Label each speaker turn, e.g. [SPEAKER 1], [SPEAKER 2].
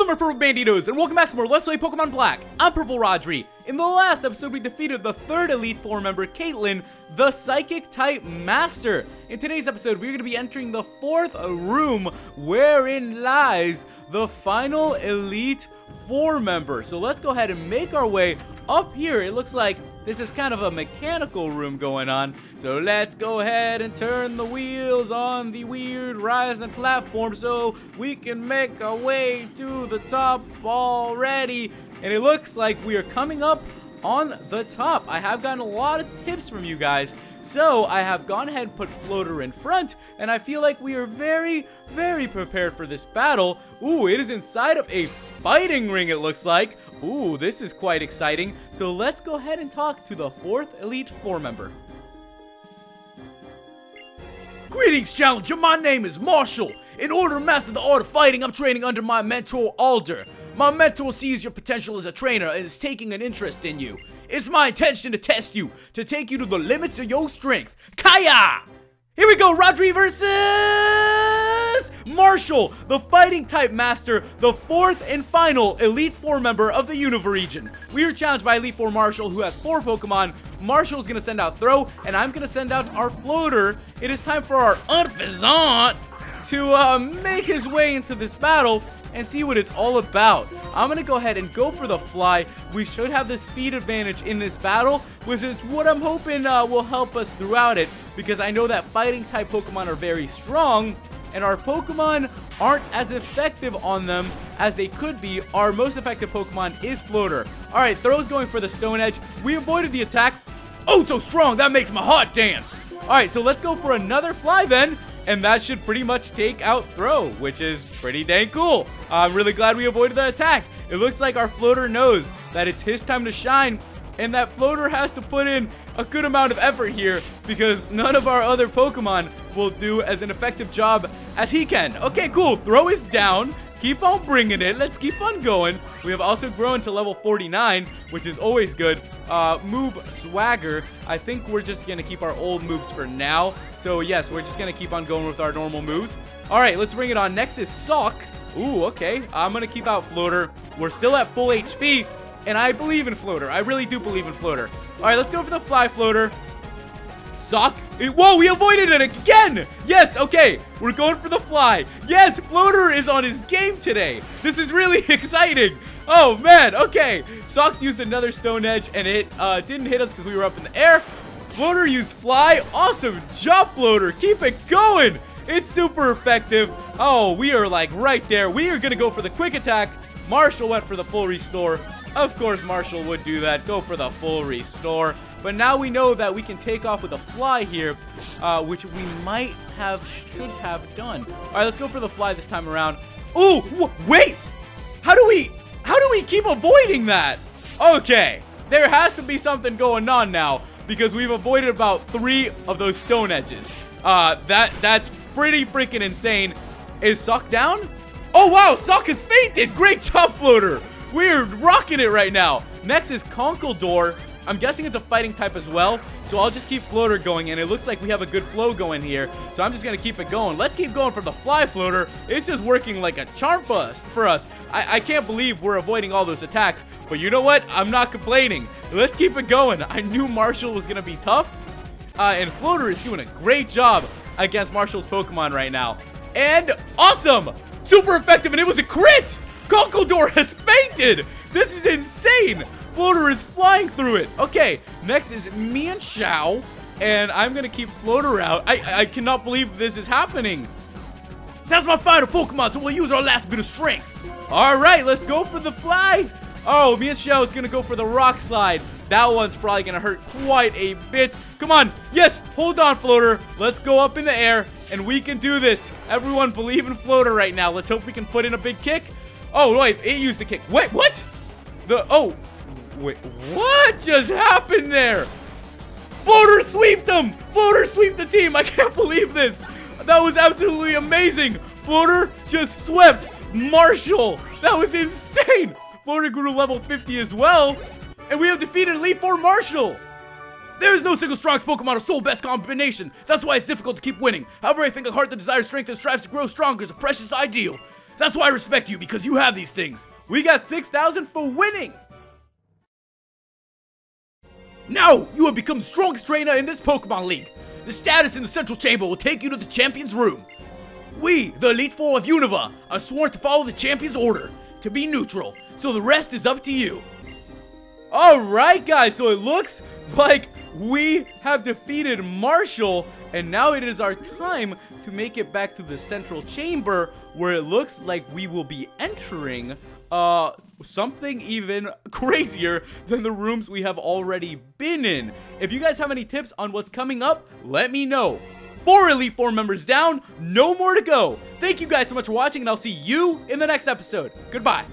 [SPEAKER 1] there, my Purple Banditos, and welcome back to more Let's Play Pokemon Black. I'm Purple Rodri. In the last episode, we defeated the third Elite Four member, Caitlin, the Psychic-type Master. In today's episode, we're going to be entering the fourth room, wherein lies the final Elite Four member. So let's go ahead and make our way up here. It looks like this is kind of a mechanical room going on. So let's go ahead and turn the wheels on the weird rising platform so we can make our way to the top already. And it looks like we are coming up on the top. I have gotten a lot of tips from you guys. So I have gone ahead and put Floater in front, and I feel like we are very, very prepared for this battle. Ooh, it is inside of a fighting ring, it looks like. Ooh, this is quite exciting. So let's go ahead and talk to the fourth Elite Four member.
[SPEAKER 2] Greetings, Challenger. My name is Marshal. In order to master the art of fighting, I'm training under my mentor, Alder. My mentor sees your potential as a trainer and is taking an interest in you. It's my intention to test you, to take you to the limits of your strength. Kaya!
[SPEAKER 1] Here we go, Rodri versus Marshal, the fighting type master, the fourth and final Elite Four member of the Unova region. We are challenged by Elite Four Marshal, who has four Pokemon. Marshal's gonna send out Throh, and I'm gonna send out our Floater. It is time for our Unfezant to uh, make his way into this battle and see what it's all about. I'm going to go ahead and go for the fly. We should have the speed advantage in this battle, which is what I'm hoping uh, will help us throughout it, because I know that fighting type Pokemon are very strong, and our Pokemon aren't as effective on them as they could be. Our most effective Pokemon is Floater. Alright, Throh's going for the Stone Edge. We avoided the attack.
[SPEAKER 2] Oh, so strong, that makes my heart dance.
[SPEAKER 1] Alright, so let's go for another fly then and that should pretty much take out Throh, which is pretty dang cool. I'm really glad we avoided the attack. It looks like our floater knows that it's his time to shine, and that floater has to put in a good amount of effort here because none of our other Pokemon will do as an effective job as he can. Okay, cool. Throh is down. Keep on bringing it. Let's keep on going. We have also grown to level 49, which is always good. Uh, move Swagger. I think we're just going to keep our old moves for now. So, yes, we're just going to keep on going with our normal moves. All right, let's bring it on. Next is Sawk. Ooh, okay. I'm going to keep out Floater. We're still at full HP, and I believe in Floater. I really do believe in Floater. All right, let's go for the Fly Floater. Sawk. Whoa, we avoided it again. Yes, okay. We're going for the fly. Yes, Floater is on his game today. This is really exciting. Oh, man. Okay. Sawk used another Stone Edge, and it uh, didn't hit us because we were up in the air. Floater used Fly. Awesome job, Floater. Keep it going. It's super effective. Oh, we are like right there. We are going to go for the quick attack. Marshal went for the full restore. Of course, Marshal would do that. Go for the full restore. But now we know that we can take off with a fly here, uh, which we might have, should have done. All right, let's go for the fly this time around. Ooh, wait! How do we, how do we keep avoiding that? Okay, there has to be something going on now because we've avoided about three of those stone edges. Uh, that, that's pretty freaking insane. Is Sawk down? Oh, wow, Sawk has fainted. Great job, Floater. We're rocking it right now. Next is Conkeldurr. I'm guessing it's a fighting type as well, so I'll just keep Floater going, and it looks like we have a good flow going here, so I'm just going to keep it going. Let's keep going for the Fly Floater. It's just working like a charm for us. I, I can't believe we're avoiding all those attacks, but you know what? I'm not complaining. Let's keep it going. I knew Marshal was going to be tough, uh, and Floater is doing a great job against Marshal's Pokemon right now. And awesome! Super effective, and it was a crit! Conkeldurr has fainted! This is insane! Floater is flying through it. Okay, next is Mienshao, and Xiao. And I'm gonna keep Floater out. I, I cannot believe this is happening.
[SPEAKER 2] That's my final Pokemon, so we'll use our last bit of strength.
[SPEAKER 1] All right, let's go for the fly. Oh, Mienshao is gonna go for the rock slide. That one's probably gonna hurt quite a bit. Come on, yes, hold on, Floater. Let's go up in the air, and we can do this. Everyone believe in Floater right now. Let's hope we can put in a big kick. Oh, wait, it used the kick. Wait, what? The, oh, Wait, what just happened there? Floater sweeped them! Floater sweeped the team! I can't believe this! That was absolutely amazing! Floater just swept Marshal! That was insane! Floater grew to level 50 as well, and we have defeated Elite Four Marshal!
[SPEAKER 2] There is no single strongest Pokemon or sole best combination. That's why it's difficult to keep winning. However, I think a heart that desires strength and strives to grow stronger is a precious ideal. That's why I respect you, because you have these things.
[SPEAKER 1] We got 6,000 for winning.
[SPEAKER 2] Now, you have become the strongest trainer in this Pokemon League. The status in the Central Chamber will take you to the Champion's Room. We, the Elite Four of Unova, are sworn to follow the Champion's order, to be neutral, so the rest is up to you.
[SPEAKER 1] Alright guys, so it looks like we have defeated Marshal, and now it is our time to make it back to the Central Chamber, where it looks like we will be entering uh, something even crazier than the rooms we have already been in. If you guys have any tips on what's coming up, let me know. Four Elite Four members down, no more to go. Thank you guys so much for watching, and I'll see you in the next episode. Goodbye.